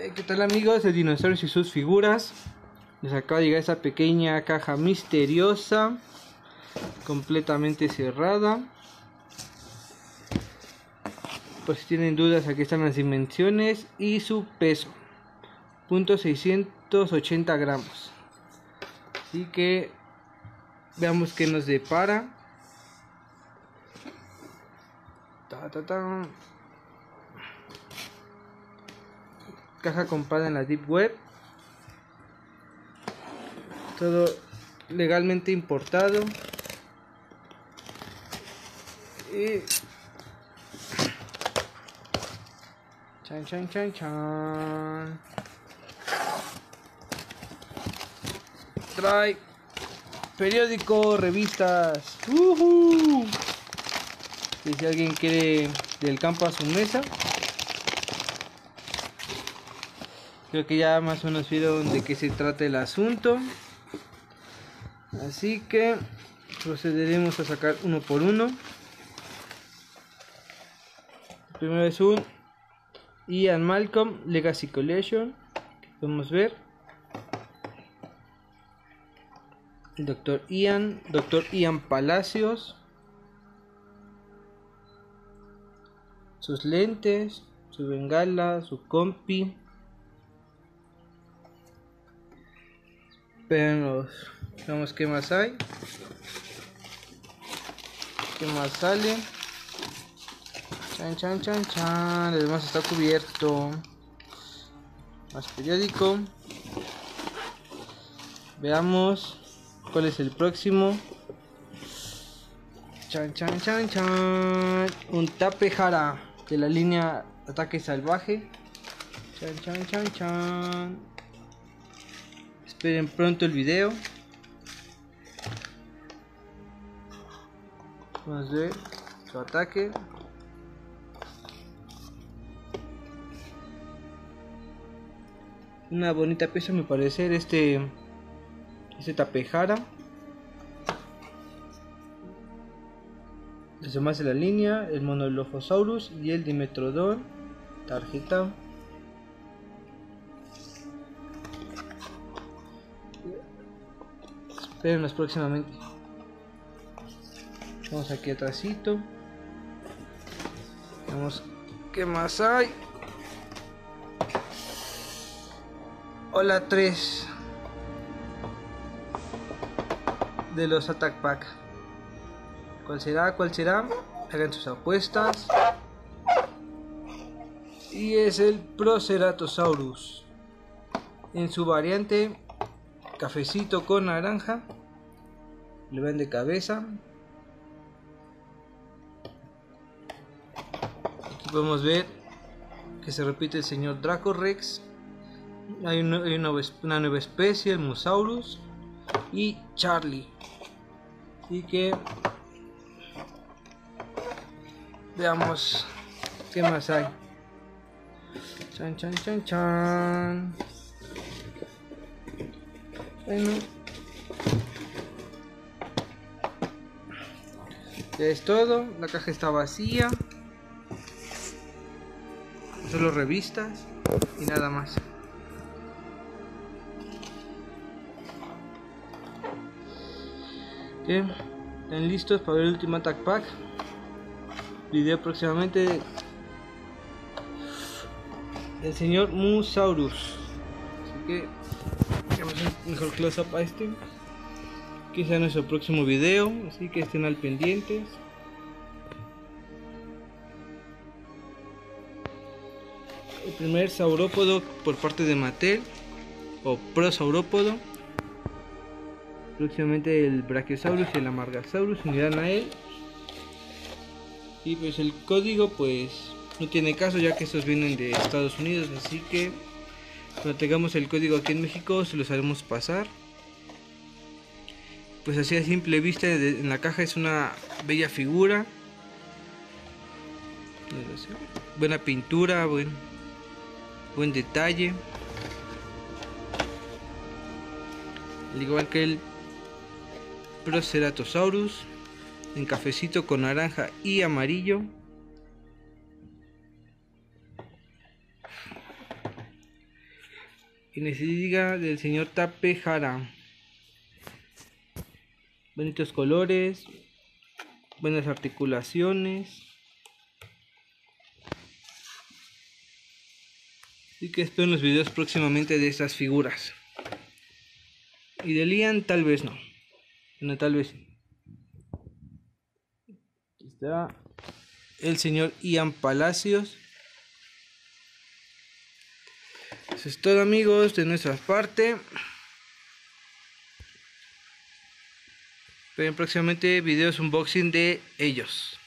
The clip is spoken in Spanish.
Eh, ¿Qué tal amigos de Dinosaurios y sus figuras? Les acaba de llegar esa pequeña caja misteriosa, completamente cerrada. Pues si tienen dudas, aquí están las dimensiones y su peso. Punto 680 gramos. Así que veamos qué nos depara. Ta, ta, ta. Caja comprada en la Deep Web. Todo legalmente importado. Y Chan, chan, chan, chan. Trae periódico, revistas. Y si alguien quiere del campo a su mesa. Creo que ya más o menos vieron de qué se trata el asunto. Así que procederemos a sacar uno por uno. Primero es un Ian Malcolm Legacy Collection. Podemos ver. El doctor Ian, doctor Ian Palacios. Sus lentes, su bengala, su compi. Veamos, veamos qué más hay. ¿Qué más sale? Chan, chan, chan, chan. El demás está cubierto. Más periódico. Veamos cuál es el próximo. Chan, chan, chan, chan. Un tapejara de la línea Ataque Salvaje. Chan, chan, chan, chan. Esperen pronto el video. Vamos a ver su ataque. Una bonita pieza me parece este este tapejara. Los demás de la línea, el Monolophosaurus y el Dimetrodon. Tarjeta. Espérenlos próximamente. Vamos aquí atrásito. Vamos, ¿qué más hay? Hola 3 de los Attack Pack. ¿Cuál será? ¿Cuál será? Hagan sus apuestas. Y es el Proceratosaurus. En su variante cafecito con naranja. Le ven de cabeza. Aquí podemos ver que se repite el señor Dracorex. Hay una, hay una nueva especie, el Musaurus y Charlie. Y que veamos qué más hay. Chan, chan, chan, chan. Bueno. Ya es todo. La caja está vacía. Solo revistas y nada más. ¿Están listos para el último Attack Pack? Video próximamente del señor Musaurus. Así que un mejor close up a este. Quizá en nuestro próximo video, así que estén al pendientes. El primer saurópodo por parte de Mattel o prosaurópodo próximamente el Brachiosaurus y el Amargasaurus unirán a él. Y pues el código pues no tiene caso ya que estos vienen de Estados Unidos, así que cuando tengamos el código aquí en México se los haremos pasar. Pues así a simple vista en la caja es una bella figura. Buena pintura, buen, buen detalle. Al igual que el Proceratosaurus en cafecito con naranja y amarillo. Se diga del señor Tapejara. Bonitos colores. Buenas articulaciones. Así que espero en los videos próximamente de estas figuras. Y de Lian tal vez no. No, tal vez. Está el señor Ian Palacios. Eso es todo amigos de nuestra parte. Ven próximamente videos unboxing de ellos.